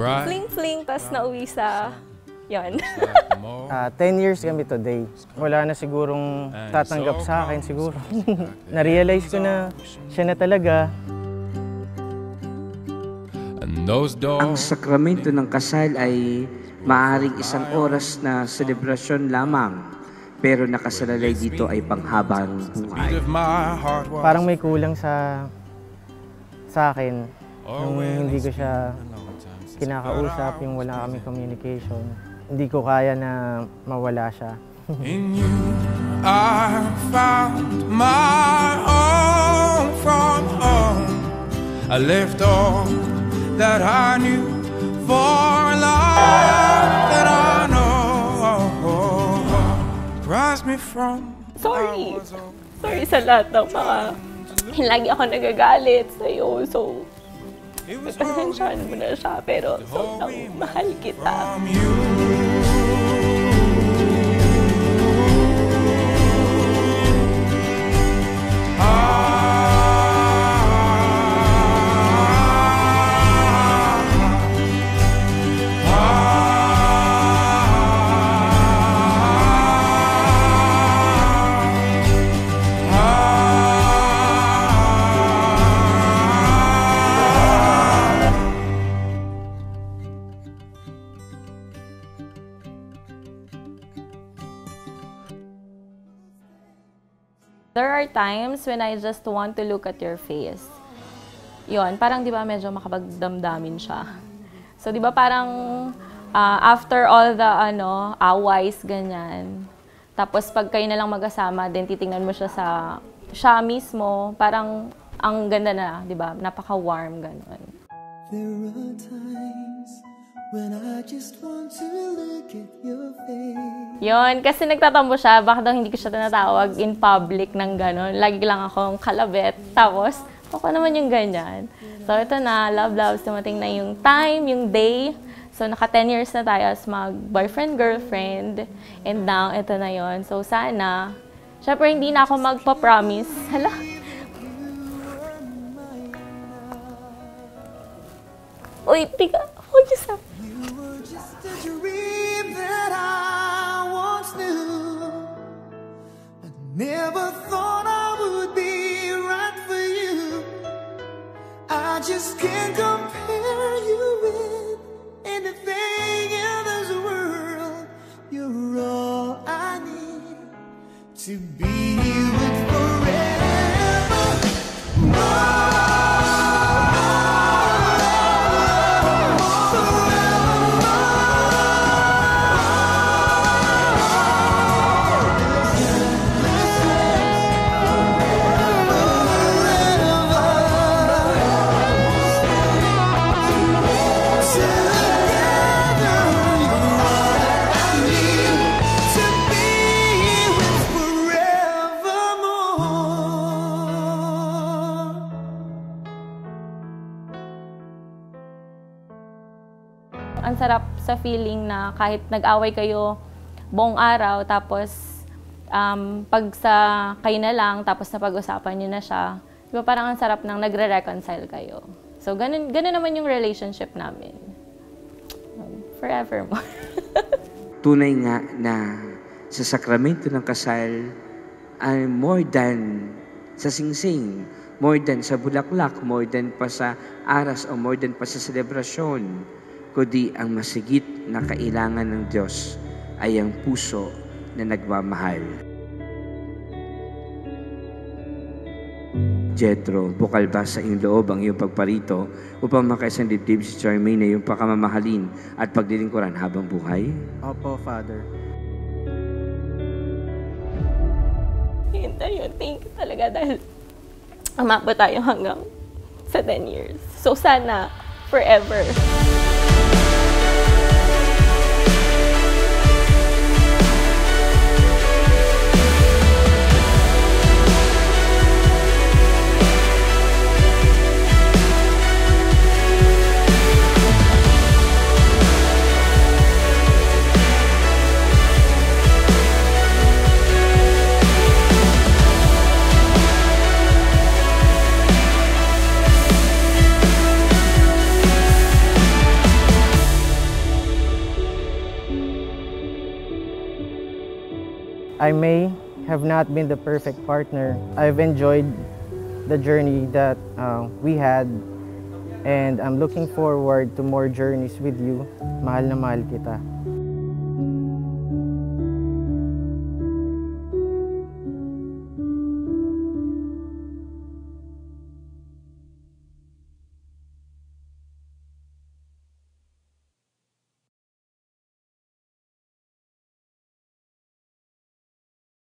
fling-fling, tapos nauwi sa, yon. Ah, 10 years kami today. Wala na sigurong tatanggap sa akin siguro. Na-realize ko na siya na talaga. Ang sakramento ng kasal ay maaaring isang oras na selebrasyon lamang, pero nakasalalay dito ay panghabang buhay. Parang may kulang sa sa akin nung hindi ko siya kinakausap, yung wala kami communication. Hindi ko kaya na mawala siya. in you. I found my home from home. I left all that I knew for a life that I know. Rise me from Sorry. Sorry sa lahat ng mga lagi ako nagagalit sa'yo. So, It was pasensyahan mo na siya. Pero sobrang mahal kita. Are times when I just want to look at your face. Yon, parang 'di ba medyo makapagdamdamin siya. So 'di ba parang ah, after all the ano, aways ganyan. Tapos pag kayo na lang magkasama, then titingnan mo siya sa siya mismo, parang ang ganda na, 'di ba? Napaka-warm ganun. There are times when I just want to look at your face. Yon, kasi nagtatampo siya, baka daw hindi ko siya tinatawag in public ng gano'n. Lagi lang akong kalabit. Tapos, ako naman yung ganyan. So, ito na, love, love, dumating na yung time, yung day. So, naka 10 years na tayo as mag-boyfriend, girlfriend. And now, ito na yon So, sana, syempre hindi na ako magpa-promise. Hala, Uy, tika, huwag niyo sa... Just a dream that I once knew. I never ang sarap sa feeling na kahit nag-away kayo buong araw, tapos um, pag sa kayo na lang, tapos napag-usapan niyo na siya, di ba parang ang sarap nang nagre-reconcile kayo. So, ganun, ganun naman yung relationship namin. Um, Forevermore. Tunay nga na sa sakramento ng kasal ay more than sa singsing, more than sa bulaklak, more than pa sa aras o more than pa sa selebrasyon, kundi ang masigit na kailangan ng Diyos ay ang puso na nagmamahal. Jetro, bukal ba sa iyong loob ang iyong pagparito upang makaisang dibdib si Charmaine na iyong pakamamahalin at paglilingkuran habang buhay? Opo, Father. Yun na yun. Thank you talaga dahil umabot tayo hanggang sa 10 years. So, sana forever. I may have not been the perfect partner, I've enjoyed the journey that uh, we had and I'm looking forward to more journeys with you. Mahal na mahal kita.